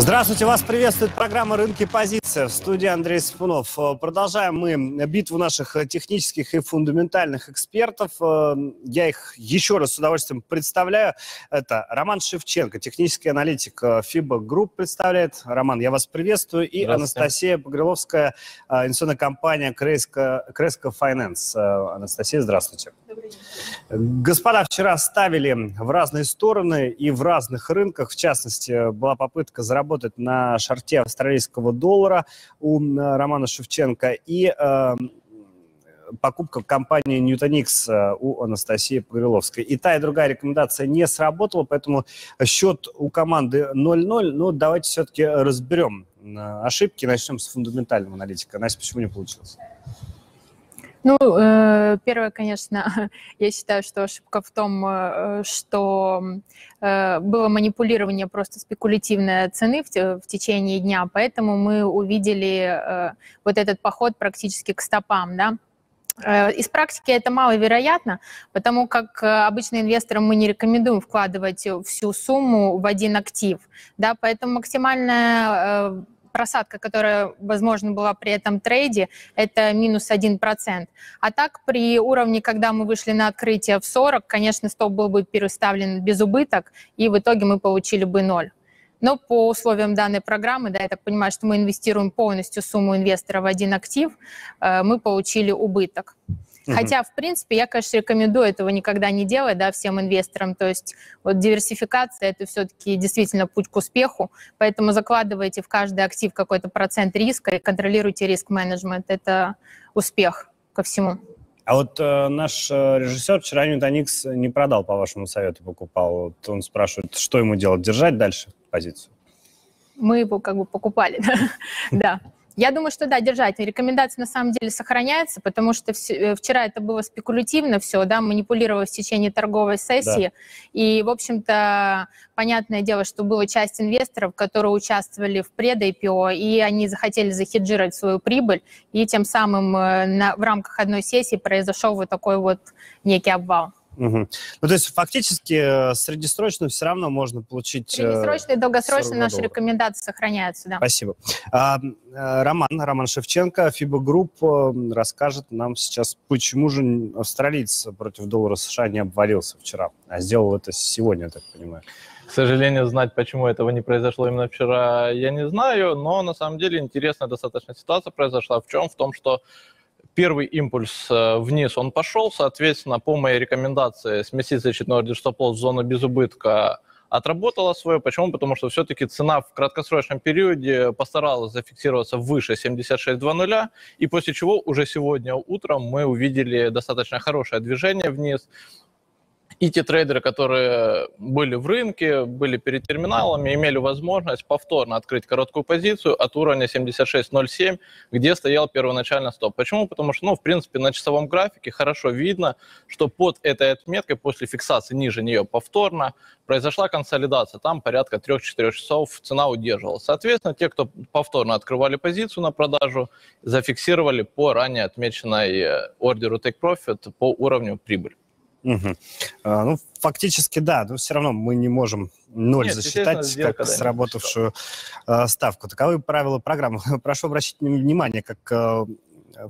Здравствуйте, вас приветствует программа «Рынки позиция». В студии Андрей Сапунов. Э, продолжаем мы битву наших э, технических и фундаментальных экспертов. Э, я их еще раз с удовольствием представляю. Это Роман Шевченко, технический аналитик FIBA Group представляет. Роман, я вас приветствую. И Анастасия Погреловская, инвестиционная компания Креско, Креско Finance. Анастасия, здравствуйте. Добрый день. Господа вчера ставили в разные стороны и в разных рынках. В частности, была попытка заработать работать на шарте австралийского доллара у Романа Шевченко и э, покупка компании Newtonix э, у Анастасии Погреловской. И та, и другая рекомендация не сработала, поэтому счет у команды 0-0. Но давайте все-таки разберем э, ошибки. Начнем с фундаментального аналитика. Настя, почему не получилось? Ну, э, первое, конечно, я считаю, что ошибка в том, э, что э, было манипулирование просто спекулятивной цены в, течение дня, поэтому мы увидели вот этот поход практически к стопам, да. Из практики это маловероятно, потому как обычно инвесторам мы не рекомендуем вкладывать всю сумму в один актив, да, поэтому максимальная просадка, которая, возможно, была при этом трейде, это минус 1%. А так, при уровне, когда мы вышли на открытие в 40, конечно, стоп был бы переставлен без убыток, и в итоге мы получили бы ноль. Но по условиям данной программы, да, я так понимаю, что мы инвестируем полностью сумму инвестора в один актив, э, мы получили убыток. Хотя, в принципе, я, конечно, рекомендую этого никогда не делать, да, всем инвесторам. То есть вот диверсификация – это все-таки действительно путь к успеху, поэтому закладывайте в каждый актив какой-то процент риска и контролируйте риск-менеджмент. Это успех ко всему. А вот э, наш э, режиссер вчера Ньютоникс не продал, по вашему совету покупал. Вот он спрашивает, что ему делать, держать дальше позицию? Мы его как бы покупали, да. Я думаю, что да, держать. Рекомендация на самом деле сохраняется, потому что э, вчера это было спекулятивно все, да, манипулировалось в течение торговой сессии. Да. И, в общем-то, понятное дело, что была часть инвесторов, которые участвовали в пред-IPO, и они захотели захеджировать свою прибыль, и тем самым э, на, в рамках одной сессии произошел вот такой вот некий обвал. Угу. Ну, то есть фактически э, среднесрочно все равно можно получить... Среднесрочно и долгосрочно наши долларов. рекомендации сохраняются, да. Спасибо. А, э, Роман, Роман Шевченко, FIBA Group э, расскажет нам сейчас, почему же австралиец против доллара США не обвалился вчера, а сделал это сегодня, я так понимаю. К сожалению, знать, почему этого не произошло именно вчера, я не знаю, но на самом деле интересная достаточно ситуация произошла. В чем? В том, что первый импульс э, вниз, он пошел, соответственно, по моей рекомендации сместить защитной ордер стоп-лосс в зону без убытка отработала свое. Почему? Потому что все-таки цена в краткосрочном периоде постаралась зафиксироваться выше 76.20, и после чего уже сегодня утром мы увидели достаточно хорошее движение вниз. И те трейдеры, которые были в рынке, были перед терминалами, имели возможность повторно открыть короткую позицию от уровня 76.07, где стоял первоначально стоп. Почему? Потому что, ну, в принципе, на часовом графике хорошо видно, что под этой отметкой, после фиксации ниже нее повторно, произошла консолидация. Там порядка 3-4 часов цена удерживалась. Соответственно, те, кто повторно открывали позицию на продажу, зафиксировали по ранее отмеченной э, ордеру Take Profit по уровню прибыль. Угу. А, ну, фактически, да, но все равно мы не можем ноль Нет, засчитать сделка, как да, сработавшую э, ставку. Таковы правила программы. Прошу обратить внимание, как э,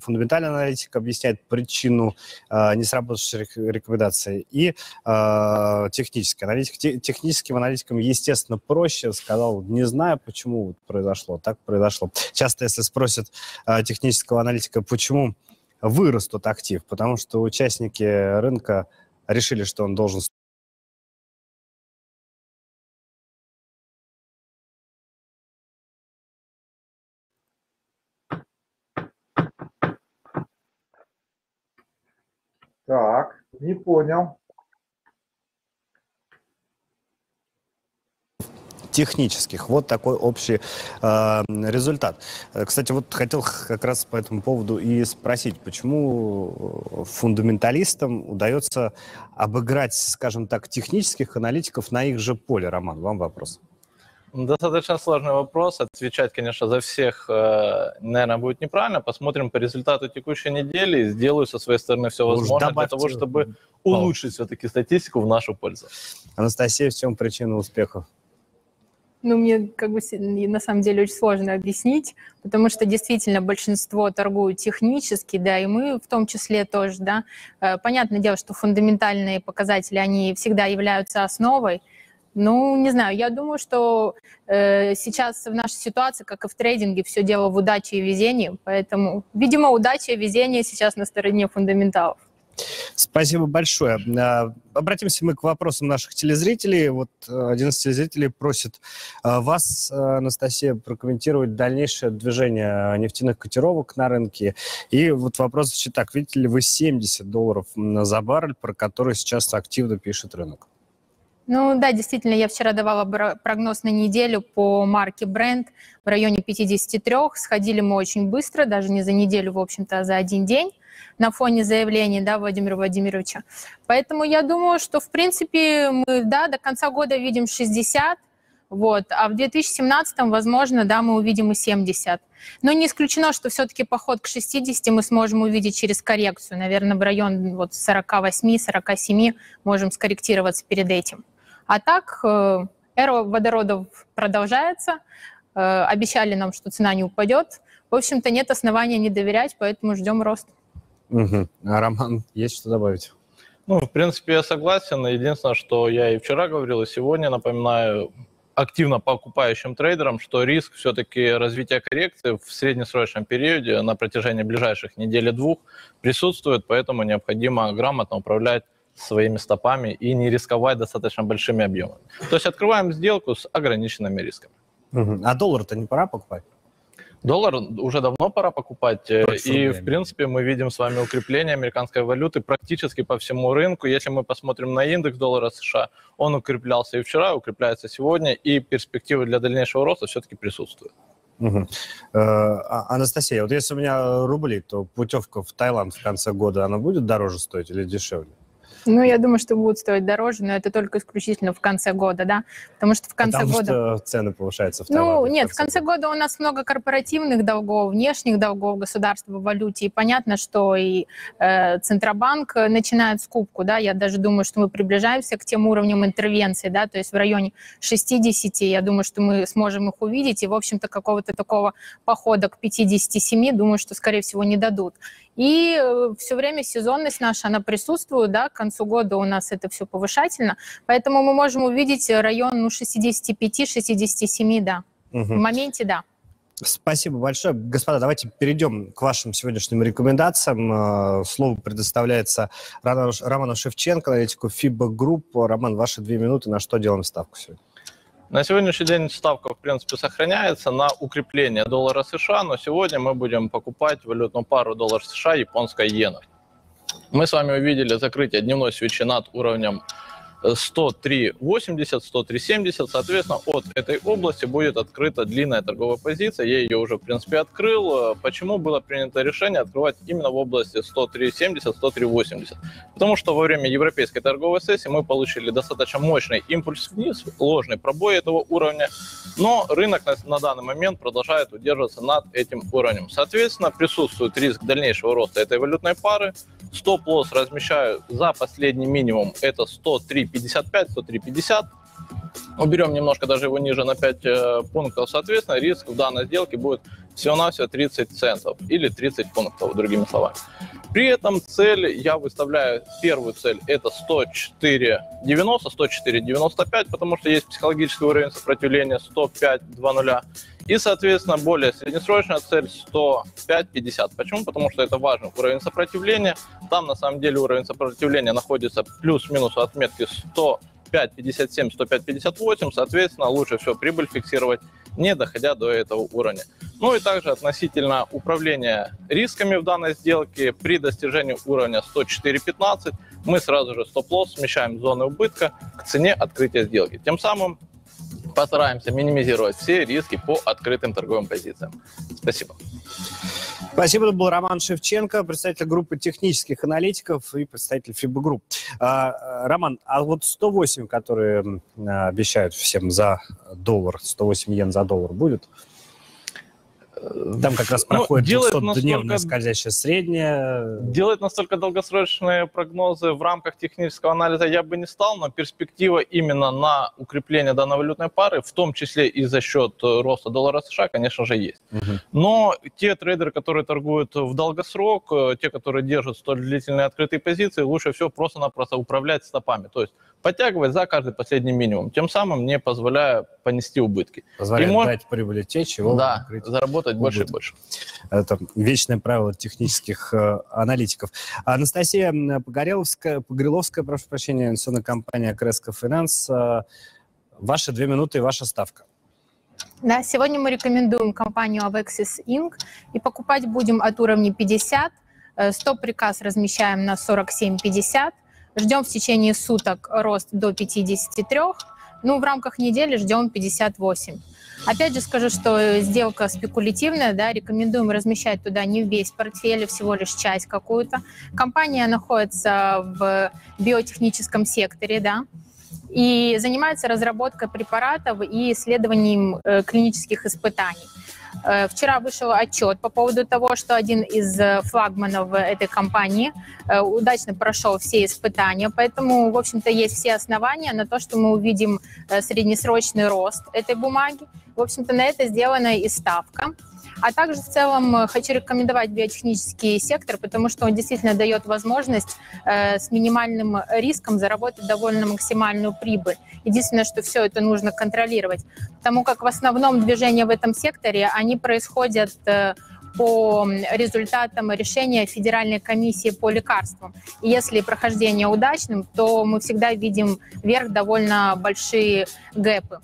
фундаментальный аналитик объясняет причину э, не сработавшей рекомендации и э, технический аналитик. Те, техническим аналитикам, естественно, проще. Сказал, не знаю, почему произошло. Так произошло. Часто, если спросят э, технического аналитика, почему вырос тот актив, потому что участники рынка решили, что он должен Так, не понял. Технических. Вот такой общий э, результат. Э, кстати, вот хотел как раз по этому поводу и спросить, почему фундаменталистам удается обыграть, скажем так, технических аналитиков на их же поле, Роман? Вам вопрос. Достаточно сложный вопрос. Отвечать, конечно, за всех, э, наверное, будет неправильно. Посмотрим по результату текущей недели и сделаю со своей стороны все возможное для того, чтобы улучшить все-таки статистику в нашу пользу. Анастасия, в чем причина успеха? Ну, мне как бы на самом деле очень сложно объяснить, потому что действительно большинство торгуют технически, да, и мы в том числе тоже, да. Э, понятное дело, что фундаментальные показатели, они всегда являются основой. Ну, не знаю, я думаю, что э, сейчас в нашей ситуации, как и в трейдинге, все дело в удаче и везении, поэтому, видимо, удача и везение сейчас на стороне фундаменталов. Спасибо большое. А, обратимся мы к вопросам наших телезрителей. Вот э, один из телезрителей просит э, вас, Анастасия, прокомментировать дальнейшее движение нефтяных котировок на рынке. И вот вопрос звучит так. Видите ли вы 70 долларов за баррель, про который сейчас активно пишет рынок? Ну да, действительно, я вчера давала прогноз на неделю по марке Brand в районе 53. Сходили мы очень быстро, даже не за неделю, в общем-то, а за один день на фоне заявлений да, Владимира Владимировича. Поэтому я думаю, что, в принципе, мы да, до конца года видим 60, вот, а в 2017, возможно, да, мы увидим и 70. Но не исключено, что все-таки поход к 60 мы сможем увидеть через коррекцию. Наверное, в район вот 48-47 можем скорректироваться перед этим. А так, э, эра водородов продолжается. Э, обещали нам, что цена не упадет. В общем-то, нет основания не доверять, поэтому ждем роста. Угу. А Роман, есть что добавить? Ну, в принципе, я согласен. Единственное, что я и вчера говорил, и сегодня напоминаю активно покупающим трейдерам, что риск все-таки развития коррекции в среднесрочном периоде на протяжении ближайших недели-двух присутствует, поэтому необходимо грамотно управлять своими стопами и не рисковать достаточно большими объемами. То есть открываем сделку с ограниченными рисками. Угу. А доллар-то не пора покупать? Доллар уже давно пора покупать. Э, и, в принципе, мы видим с вами укрепление американской валюты практически по всему рынку. Если мы посмотрим на индекс доллара США, он укреплялся и вчера, укрепляется сегодня, и перспективы для дальнейшего роста все-таки присутствуют. Угу. Анастасия, вот если у меня рубли, то путевка в Таиланд в конце года, она будет дороже стоить или дешевле? Ну, я думаю, что будут стоить дороже, но это только исключительно в конце года, да, потому что в конце потому года... что цены повышаются в Ну, нет, в конце года. года у нас много корпоративных долгов, внешних долгов государства в валюте, и понятно, что и э, Центробанк начинает скупку, да, я даже думаю, что мы приближаемся к тем уровням интервенции, да, то есть в районе 60, я думаю, что мы сможем их увидеть, и, в общем-то, какого-то такого похода к 57, думаю, что, скорее всего, не дадут. И э, все время сезонность наша, она присутствует, да, к концу года у нас это все повышательно, поэтому мы можем увидеть район ну, 65-67, да. Угу. В моменте, да. Спасибо большое. Господа, давайте перейдем к вашим сегодняшним рекомендациям. Э, слово предоставляется Роману Шевченко, аналитику FIBA Group. Роман, ваши две минуты. На что делаем ставку сегодня? На сегодняшний день ставка, в принципе, сохраняется на укрепление доллара США, но сегодня мы будем покупать валютную пару доллар США японская иена. Мы с вами увидели закрытие дневной свечи над уровнем 103.80, 103.70. Соответственно, от этой области будет открыта длинная торговая позиция. Я ее уже, в принципе, открыл. Почему было принято решение открывать именно в области 103.70, 103.80? Потому что во время европейской торговой сессии мы получили достаточно мощный импульс вниз, ложный пробой этого уровня, но рынок на, на данный момент продолжает удерживаться над этим уровнем. Соответственно, присутствует риск дальнейшего роста этой валютной пары. Стоп-лосс размещаю за последний минимум, это 103 103,55, 103,50. Уберем немножко даже его ниже на 5 э, пунктов, соответственно, риск в данной сделке будет всего-навсего 30 центов или 30 пунктов, другими словами. При этом цель я выставляю, первую цель это 104.90, 104.95, потому что есть психологический уровень сопротивления 105.20. И, соответственно, более среднесрочная цель 105.50. Почему? Потому что это важный уровень сопротивления. Там, на самом деле, уровень сопротивления находится плюс-минус отметки 100 105.57, 105.58, соответственно, лучше всего прибыль фиксировать, не доходя до этого уровня. Ну и также относительно управления рисками в данной сделке, при достижении уровня 104.15 мы сразу же стоп-лосс смещаем зоны убытка к цене открытия сделки. Тем самым постараемся минимизировать все риски по открытым торговым позициям. Спасибо. Спасибо. Это был Роман Шевченко, представитель группы технических аналитиков и представитель FIBO Group. А, Роман, а вот 108, которые обещают всем за доллар, 108 йен за доллар, будет? Там как раз Ну, проходит делает 200-дневная настолько- скользящая средняя. Делать настолько долгосрочные прогнозы в рамках технического анализа я бы не стал, но перспектива именно на укрепление данной валютной пары, в том числе и за счет э, роста доллара США, конечно же, есть. Мгм. Но те трейдеры, которые торгуют в долгосрок, э, те, которые держат столь длительные открытые позиции, лучше всего просто-напросто управлять стопами. То есть подтягивать за каждый последний минимум, тем самым не позволяя понести убытки. Позволяет И мож- дать прибыли и вовремя да, заработать больше и убытки. больше. Это вечное правило технических э, аналитиков. Анастасия Погореловская, Погореловская, прошу прощения, инвестиционная компания Креска Финанс. Э, ваши две минуты и ваша ставка. Да, сегодня мы рекомендуем компанию Avexis Inc. и покупать будем от уровня 50. Э, Стоп-приказ размещаем на 47,50. Ждем в течение суток рост до 53. Ну, в рамках недели ждем 58. Опять же скажу, что сделка спекулятивная, да, рекомендуем размещать туда не весь портфель, а всего лишь часть какую-то. Компания находится в биотехническом секторе, да, и занимается разработкой препаратов и исследованием э, клинических испытаний. Э, Вчера вышел отчет по поводу того, что один из э, флагманов этой компании удачно прошел все испытания, поэтому, в общем-то, есть все основания на то, что мы увидим среднесрочный рост этой бумаги. В общем-то, на это сделана и ставка. А также в целом э, хочу рекомендовать биотехнический сектор, потому что он действительно дает возможность э, с минимальным риском заработать довольно максимальную прибыль. Единственное, что все это нужно контролировать, потому как в основном движения в этом секторе, они происходят э, по результатам решения Федеральной комиссии по лекарствам. И если прохождение удачным, то мы всегда видим вверх довольно большие гэпы.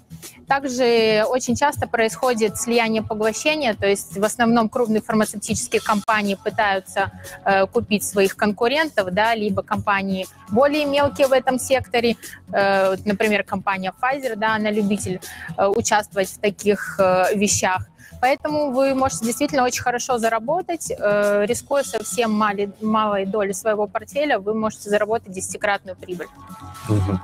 Также очень часто происходит слияние поглощения, то есть в основном крупные фармацевтические компании пытаются э, купить своих конкурентов, да, либо компании более мелкие в этом секторе, э, например, компания Pfizer, да, она любитель э, участвовать в таких э, вещах. Поэтому вы можете действительно очень хорошо заработать, э, рискуя совсем мали- малой долей своего портфеля, вы можете заработать десятикратную прибыль. Мгм.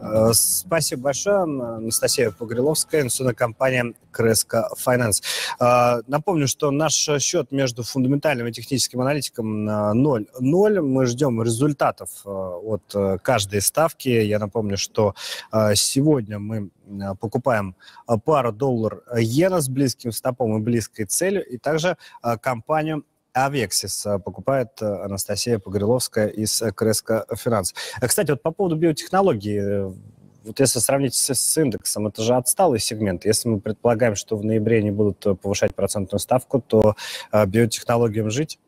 Э, Спасибо большое, Анастасия Погреловская, инвестиционная компания Креска Finance. Э, Напомню, что наш счет между фундаментальным и техническим аналитиком э, 0-0. Мы ждем результатов э, от э, каждой ставки. Я напомню, что э, сегодня мы э, покупаем э, пару доллар-иена с близким стопом и близкой целью, и также э, компанию Авексис э, покупает э, Анастасия Погреловская из э, Креска Финанс. Э, Кстати, вот по поводу биотехнологий, э, вот если сравнить с, с индексом, это же отсталый сегмент. Если мы предполагаем, что в ноябре они будут повышать процентную ставку, то биотехнологиям жить?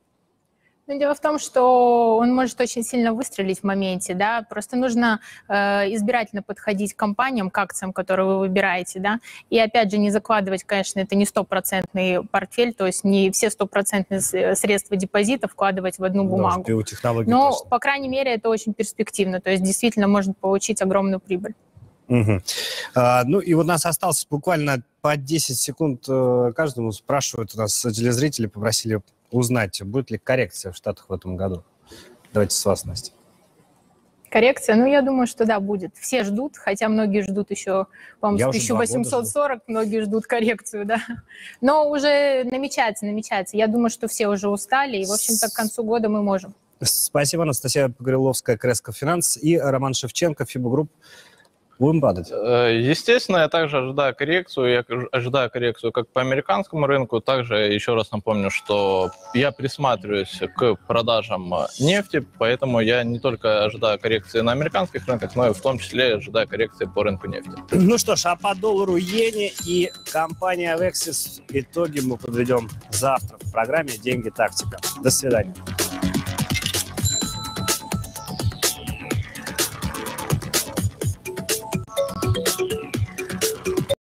Но дело в том, что он может очень сильно выстрелить в моменте, да, просто нужно э, избирательно подходить к компаниям, к акциям, которые вы выбираете, да, и опять же не закладывать, конечно, это не стопроцентный портфель, то есть не все стопроцентные средства депозита вкладывать в одну Да, бумагу. Но, точно. по крайней мере, это очень перспективно, то есть действительно можно получить огромную прибыль. Мгм. А, ну и вот у нас осталось буквально по 10 секунд э, каждому. Спрашивают у нас телезрители, попросили узнать, будет ли коррекция в Штатах в этом году. Давайте с вас, Настя. Коррекция, ну, я думаю, что да, будет. Все ждут, хотя многие ждут еще, по-моему, Я с уже два года 1840, многие ждут коррекцию, да. Но уже намечается, намечается. Я думаю, что все уже устали, и, в общем-то, к концу года мы можем. Спасибо, Анастасия Погореловская, Cresco Finance и Роман Шевченко, FIBO Group. Будем падать. Э, Естественно, я также ожидаю коррекцию. Я ожидаю коррекцию как по американскому рынку. Также еще раз напомню, что я присматриваюсь к продажам э, нефти, поэтому я не только ожидаю коррекции на американских рынках, но и в том числе ожидаю коррекции по рынку нефти. Ну что ж, а по доллару иене и компания Avexis итоги мы подведем завтра в программе «Деньги. Тактика». До свидания.